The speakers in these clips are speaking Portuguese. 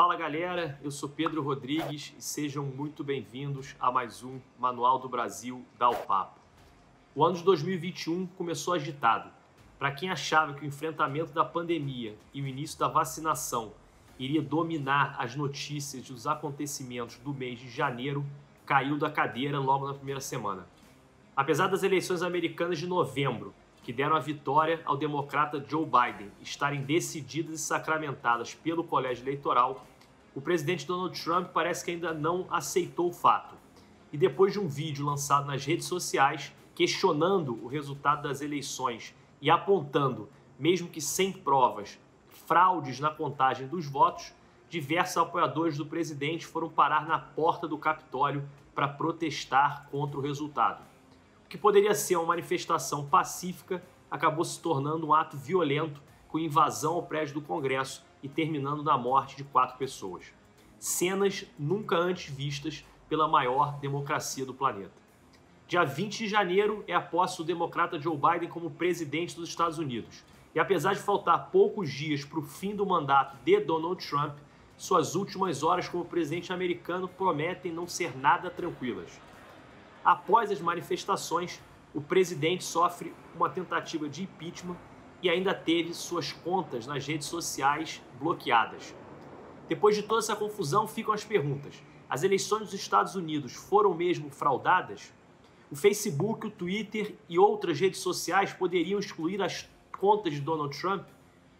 Fala galera, eu sou Pedro Rodrigues e sejam muito bem-vindos a mais um Manual do Brasil Dá o Papo. O ano de 2021 começou agitado. Para quem achava que o enfrentamento da pandemia e o início da vacinação iria dominar as notícias dos acontecimentos do mês de janeiro, caiu da cadeira logo na primeira semana. Apesar das eleições americanas de novembro, que deram a vitória ao democrata Joe Biden, estarem decididas e sacramentadas pelo colégio eleitoral, o presidente Donald Trump parece que ainda não aceitou o fato. E depois de um vídeo lançado nas redes sociais questionando o resultado das eleições e apontando, mesmo que sem provas, fraudes na contagem dos votos, diversos apoiadores do presidente foram parar na porta do Capitólio para protestar contra o resultado. O que poderia ser uma manifestação pacífica acabou se tornando um ato violento com invasão ao prédio do Congresso e terminando na morte de quatro pessoas. Cenas nunca antes vistas pela maior democracia do planeta. Dia 20 de janeiro é a posse do democrata Joe Biden como presidente dos Estados Unidos. E apesar de faltar poucos dias para o fim do mandato de Donald Trump, suas últimas horas como presidente americano prometem não ser nada tranquilas. Após as manifestações, o presidente sofre uma tentativa de impeachment e ainda teve suas contas nas redes sociais bloqueadas. Depois de toda essa confusão, ficam as perguntas: as eleições dos Estados Unidos foram mesmo fraudadas? O Facebook, o Twitter e outras redes sociais poderiam excluir as contas de Donald Trump?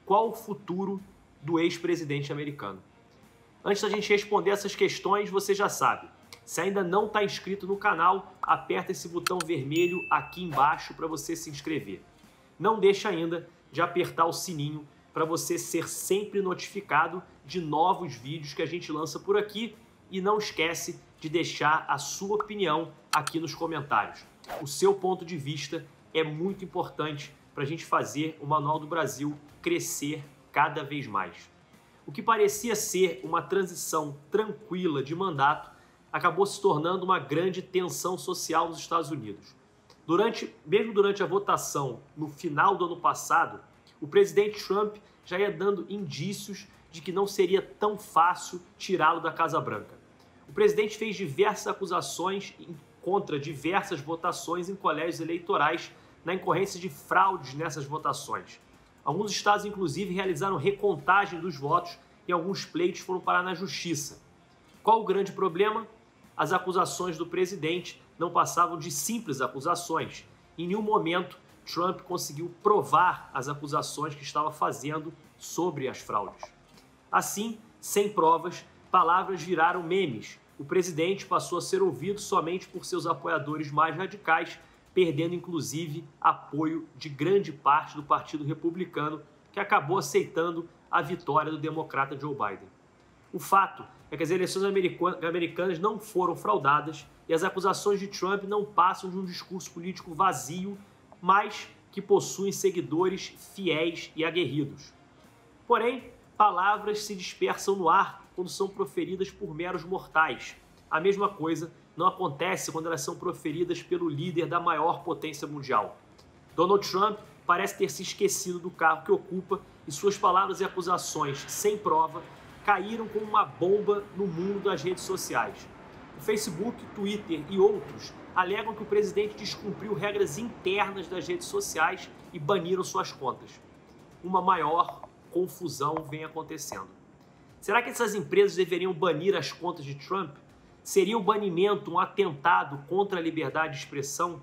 Qual o futuro do ex-presidente americano? Antes da gente responder essas questões, você já sabe. Se ainda não está inscrito no canal, aperta esse botão vermelho aqui embaixo para você se inscrever. Não deixa ainda de apertar o sininho para você ser sempre notificado de novos vídeos que a gente lança por aqui e não esquece de deixar a sua opinião aqui nos comentários. O seu ponto de vista é muito importante para a gente fazer o Manual do Brasil crescer cada vez mais. O que parecia ser uma transição tranquila de mandato acabou se tornando uma grande tensão social nos Estados Unidos. Durante, mesmo durante a votação no final do ano passado, o presidente Trump já ia dando indícios de que não seria tão fácil tirá-lo da Casa Branca. O presidente fez diversas acusações contra diversas votações em colégios eleitorais na incorrência de fraudes nessas votações. Alguns estados, inclusive, realizaram recontagem dos votos e alguns pleitos foram parar na justiça. Qual o grande problema? As acusações do presidente não passavam de simples acusações. Em nenhum momento Trump conseguiu provar as acusações que estava fazendo sobre as fraudes. Assim, sem provas, palavras viraram memes. O presidente passou a ser ouvido somente por seus apoiadores mais radicais, perdendo inclusive apoio de grande parte do Partido Republicano, que acabou aceitando a vitória do democrata Joe Biden. O fato é que as eleições americanas não foram fraudadas e as acusações de Trump não passam de um discurso político vazio, mas que possuem seguidores fiéis e aguerridos. Porém, palavras se dispersam no ar quando são proferidas por meros mortais. A mesma coisa não acontece quando elas são proferidas pelo líder da maior potência mundial. Donald Trump parece ter se esquecido do cargo que ocupa e suas palavras e acusações, sem prova, caíram como uma bomba no mundo das redes sociais. O Facebook, Twitter e outros alegam que o presidente descumpriu regras internas das redes sociais e baniram suas contas. Uma maior confusão vem acontecendo. Será que essas empresas deveriam banir as contas de Trump? Seria o banimento um atentado contra a liberdade de expressão?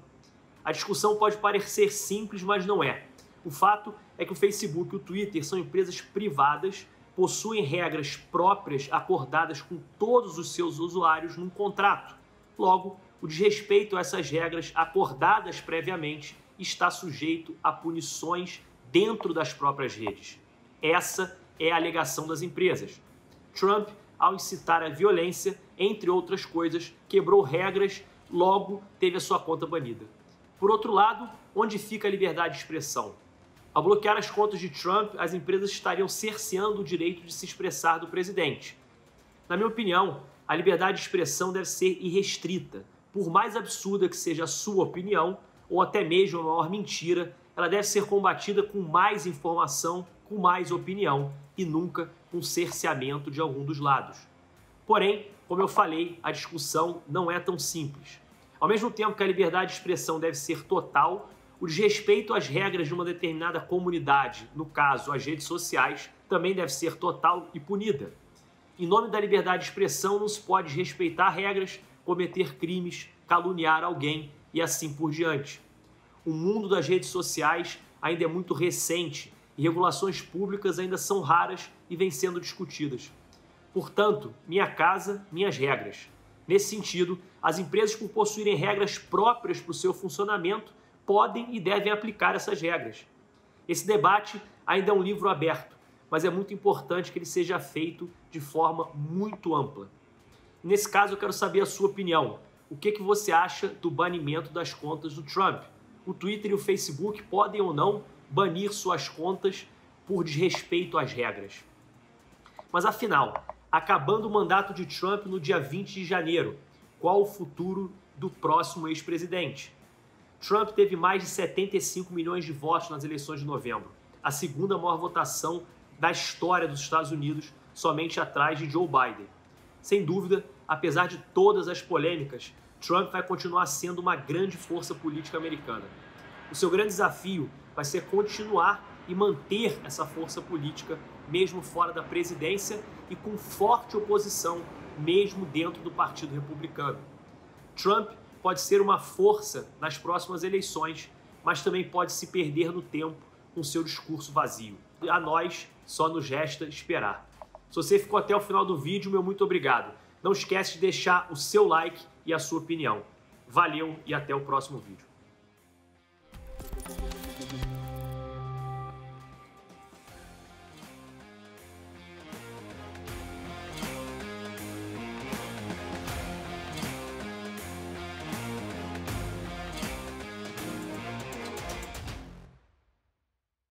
A discussão pode parecer simples, mas não é. O fato é que o Facebook e o Twitter são empresas privadas, possuem regras próprias acordadas com todos os seus usuários num contrato. Logo, o desrespeito a essas regras acordadas previamente está sujeito a punições dentro das próprias redes. Essa é a alegação das empresas. Trump, ao incitar a violência, entre outras coisas, quebrou regras, logo teve a sua conta banida. Por outro lado, onde fica a liberdade de expressão? Ao bloquear as contas de Trump, as empresas estariam cerceando o direito de se expressar do presidente. Na minha opinião, a liberdade de expressão deve ser irrestrita. Por mais absurda que seja a sua opinião, ou até mesmo a maior mentira, ela deve ser combatida com mais informação, com mais opinião e nunca com cerceamento de algum dos lados. Porém, como eu falei, a discussão não é tão simples. Ao mesmo tempo que a liberdade de expressão deve ser total, o desrespeito às regras de uma determinada comunidade, no caso as redes sociais, também deve ser total e punida. Em nome da liberdade de expressão, não se pode respeitar regras, cometer crimes, caluniar alguém e assim por diante. O mundo das redes sociais ainda é muito recente e regulações públicas ainda são raras e vêm sendo discutidas. Portanto, minha casa, minhas regras. Nesse sentido, as empresas, por possuírem regras próprias para o seu funcionamento, podem e devem aplicar essas regras. Esse debate ainda é um livro aberto, mas é muito importante que ele seja feito de forma muito ampla. Nesse caso, eu quero saber a sua opinião. O que, que você acha do banimento das contas do Trump? O Twitter e o Facebook podem ou não banir suas contas por desrespeito às regras. Mas afinal, acabando o mandato de Trump no dia 20 de janeiro, qual o futuro do próximo ex-presidente? Trump teve mais de 75 milhões de votos nas eleições de novembro, a segunda maior votação da história dos Estados Unidos, somente atrás de Joe Biden. Sem dúvida, apesar de todas as polêmicas, Trump vai continuar sendo uma grande força política americana. O seu grande desafio vai ser continuar e manter essa força política, mesmo fora da presidência e com forte oposição, mesmo dentro do Partido Republicano. Trump pode ser uma força nas próximas eleições, mas também pode se perder no tempo com seu discurso vazio. A nós só nos resta esperar. Se você ficou até o final do vídeo, meu muito obrigado. Não esquece de deixar o seu like e a sua opinião. Valeu e até o próximo vídeo.